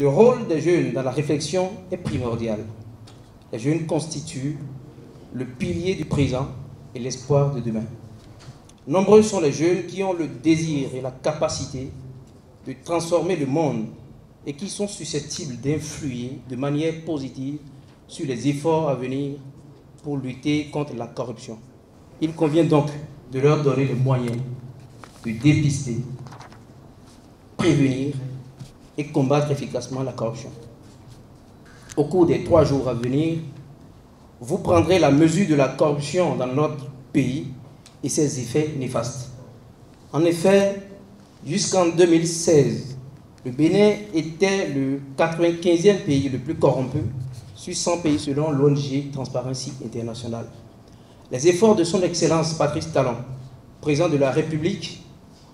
Le rôle des jeunes dans la réflexion est primordial. Les jeunes constituent le pilier du présent et l'espoir de demain. Nombreux sont les jeunes qui ont le désir et la capacité de transformer le monde et qui sont susceptibles d'influer de manière positive sur les efforts à venir pour lutter contre la corruption. Il convient donc de leur donner les moyens de dépister, prévenir et combattre efficacement la corruption. Au cours des trois jours à venir, vous prendrez la mesure de la corruption dans notre pays et ses effets néfastes. En effet, jusqu'en 2016, le Bénin était le 95e pays le plus corrompu sur 100 pays selon l'ONG Transparency International. Les efforts de son Excellence Patrice Talon, président de la République,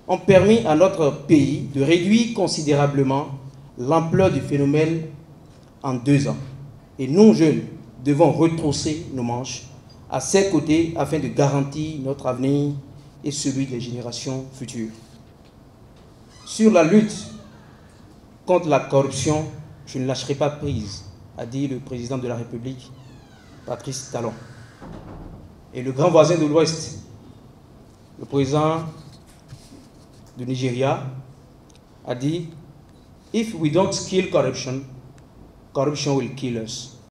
ont permis à notre pays de réduire considérablement l'ampleur du phénomène en deux ans. Et nous, jeunes, devons retrousser nos manches à ses côtés afin de garantir notre avenir et celui des générations futures. Sur la lutte contre la corruption, je ne lâcherai pas prise, a dit le président de la République, Patrice Talon. Et le grand voisin de l'Ouest, le président du Nigeria, a dit If we don't kill corruption, corruption will kill us.